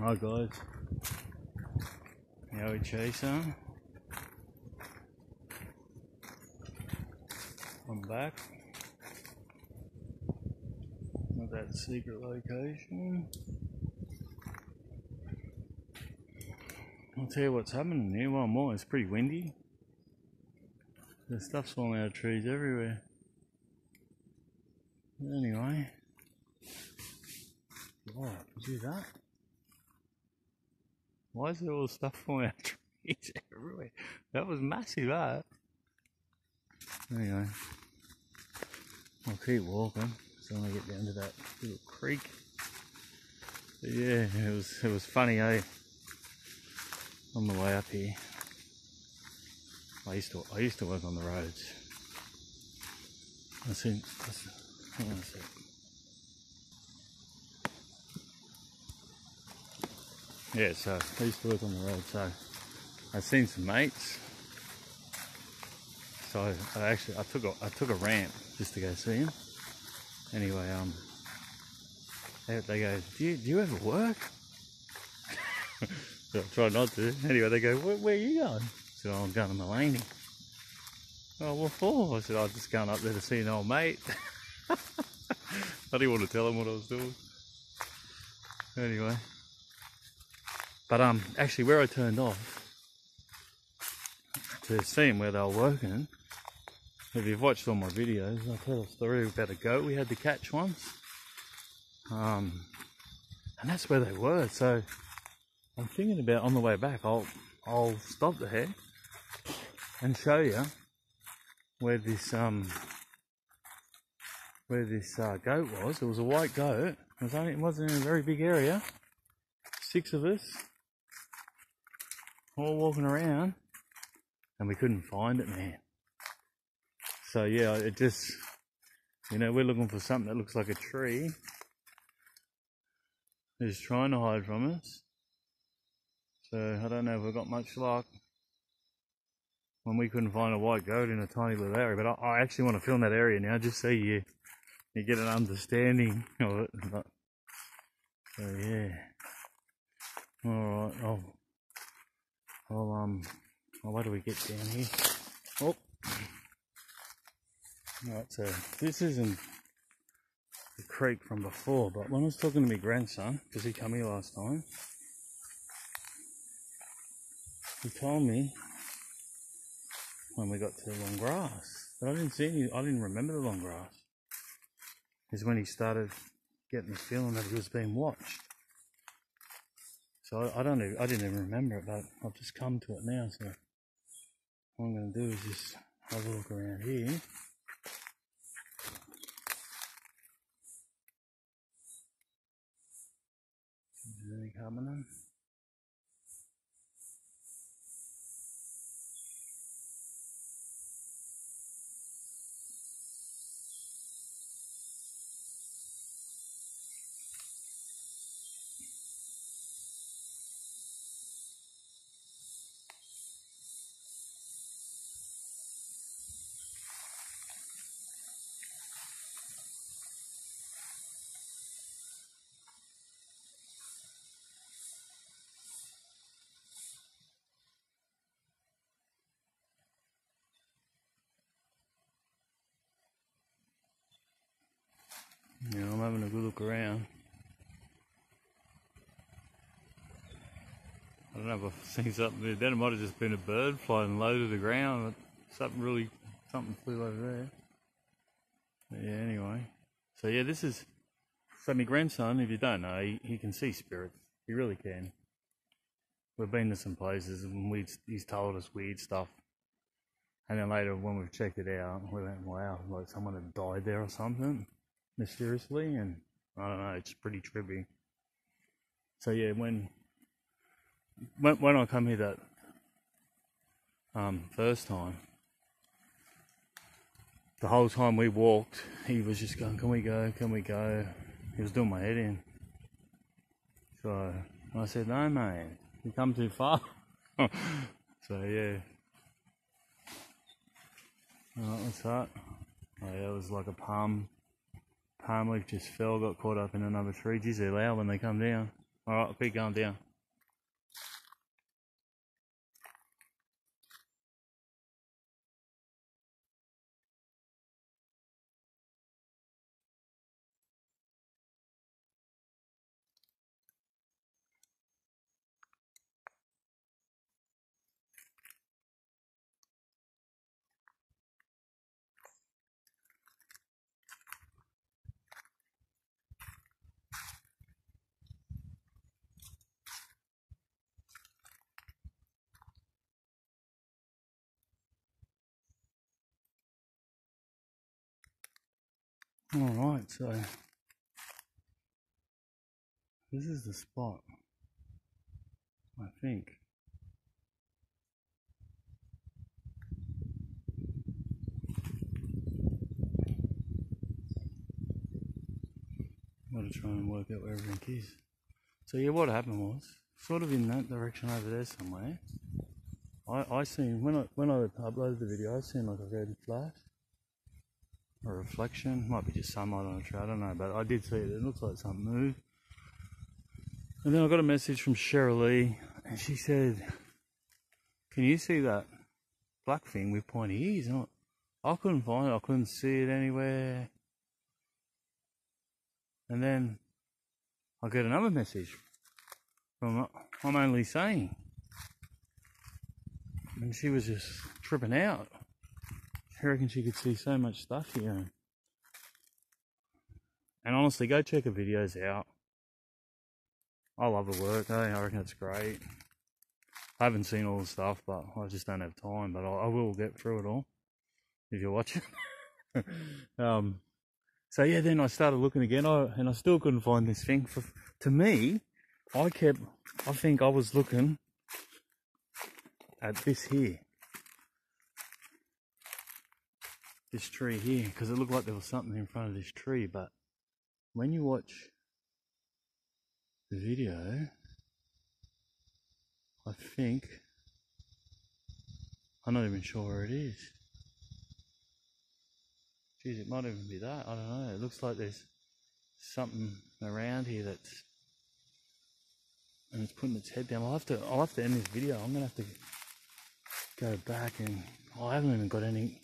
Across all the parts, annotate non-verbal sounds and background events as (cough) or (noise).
Hi guys, Yowie Chaser. I'm back at that secret location. I'll tell you what's happening here while I'm on. It's pretty windy. There's stuff falling out of trees everywhere. Anyway. Oh, see that? Why is there all stuff falling out (laughs) trees everywhere? That was massive, that. Anyway. I'll keep walking. So I get down to that little creek. But yeah, it was it was funny, eh? On the way up here. I used to I used to work on the roads. I seen I seen, hang on a sec. Yeah, so I used to work on the road, so I've seen some mates. So I actually I took a I took a ramp just to go see him. Anyway, um, they, they go, do you, do you ever work? (laughs) so I try not to. Anyway, they go, where, are you going? I said, oh, I'm going to Mullaney. Oh, what for? I said, I'm just going up there to see an old mate. (laughs) I didn't want to tell him what I was doing. Anyway. But um, actually, where I turned off to see where they were working, if you've watched all my videos, I'll tell a story about a goat we had to catch once. Um, and that's where they were. So I'm thinking about on the way back, I'll I'll stop there and show you where this um where this uh, goat was. It was a white goat. It was only it wasn't in a very big area. Six of us all walking around, and we couldn't find it, man. So yeah, it just, you know, we're looking for something that looks like a tree. It's trying to hide from us. So I don't know if we've got much luck. When we couldn't find a white goat in a tiny little area, but I, I actually want to film that area now, just so you you get an understanding of it. But, so yeah. All right. I'll, I'll um. Oh, where do we get down here? Oh. Right, so this isn't the creek from before, but when I was talking to my grandson, because he came here last time, he told me when we got to the long grass, but I didn't see any, I didn't remember the long grass. Is when he started getting the feeling that he was being watched. So I, I don't even, I didn't even remember it, but I've just come to it now, so what I'm going to do is just have a look around here. Is there any having a good look around. I don't know if I've seen something there. Then it might have just been a bird flying low to the ground. But something really, something flew over there. But yeah, anyway. So yeah, this is, so my grandson, if you don't know, he, he can see spirits. He really can. We've been to some places and we he's told us weird stuff. And then later when we've checked it out, we went, wow, like someone had died there or something mysteriously, and I don't know, it's pretty trippy. So yeah, when when, when I come here that um, first time, the whole time we walked, he was just going, "Can we go? Can we go?" He was doing my head in. So I said, "No, mate, you come too far." (laughs) so yeah. Oh, what's that? Oh yeah, it was like a palm palm leaf just fell, got caught up in another tree. Geez, they're loud when they come down. Alright, keep going down. Alright, so this is the spot. I think. Gotta try and work out where everything is. So yeah, what happened was, sort of in that direction over there somewhere, I, I seen when I when I uploaded the video, I seen like a red flash a reflection. Might be just sunlight on a tree, I don't know, but I did see it. It looks like something moved. And then I got a message from Cheryl Lee, and she said, Can you see that black thing with pointy ears? And I, I couldn't find it, I couldn't see it anywhere. And then I get another message from I'm only saying. And she was just tripping out. I reckon she could see so much stuff here. And honestly, go check her videos out. I love her work, eh? I reckon it's great. I haven't seen all the stuff, but I just don't have time. But I, I will get through it all if you're watching. (laughs) um, so yeah, then I started looking again, I, and I still couldn't find this thing. For to me, I kept, I think I was looking at this here. This tree here because it looked like there was something in front of this tree but when you watch the video I think I'm not even sure where it is. Geez, it might even be that I don't know. It looks like there's something around here that's and it's putting its head down. I'll have to I'll have to end this video. I'm gonna have to go back and I haven't even got any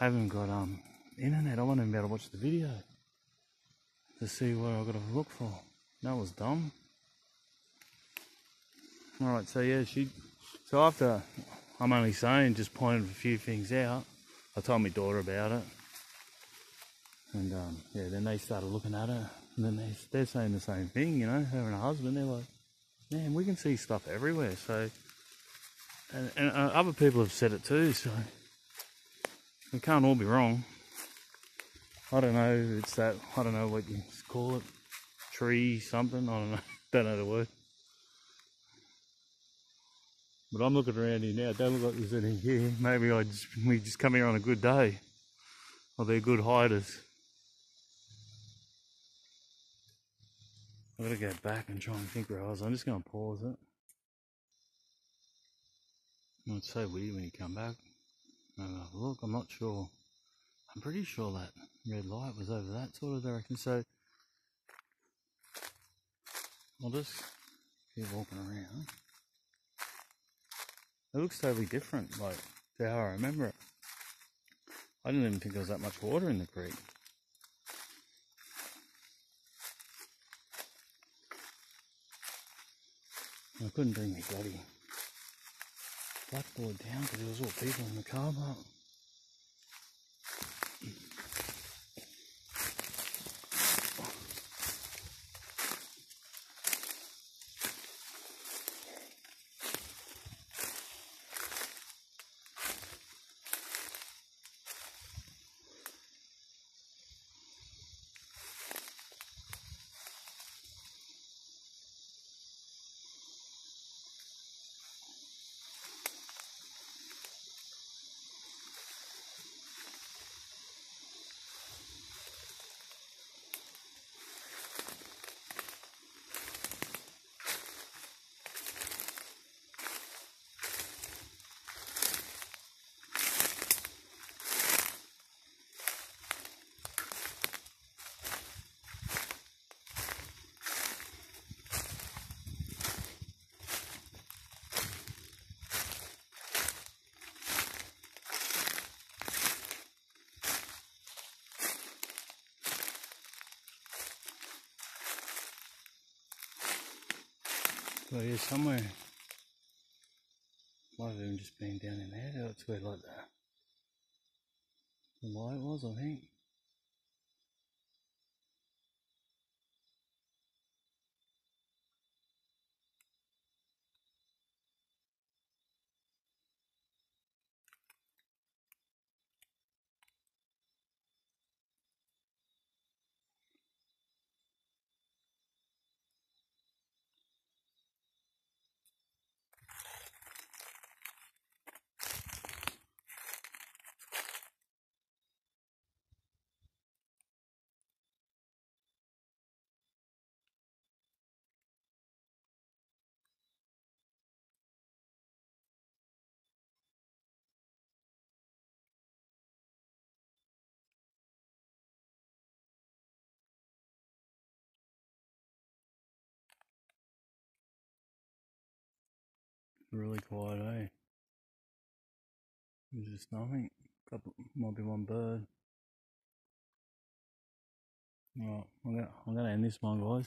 I haven't got um internet. I want to be able to watch the video to see what I've got to look for. That was dumb. Alright, so yeah, she. So after I'm only saying, just pointed a few things out, I told my daughter about it. And um, yeah, then they started looking at it. And then they, they're saying the same thing, you know, her and her husband. They're like, man, we can see stuff everywhere. So, and, and uh, other people have said it too. So, we can't all be wrong. I don't know, it's that, I don't know what you call it, tree something, I don't know, (laughs) don't know the word. But I'm looking around here now, don't look like there's anything here. Maybe I just, we just come here on a good day. Or they're good hiders. I've got to go back and try and think where I was. I'm just going to pause it. It's so weird when you come back Uh, look, I'm not sure. I'm pretty sure that red light was over that sort of direction. So I'll just keep walking around. It looks totally different, like to how I remember it. I didn't even think there was that much water in the creek. I couldn't bring me bloody blackboard down because there was all people in the car park. Well, yeah, somewhere. Might have even just been down in there. That's where like the, the light was, I think. Really quiet, eh? There's just nothing. Couple, might be one bird. Alright, I'm gonna, I'm gonna end this one, guys.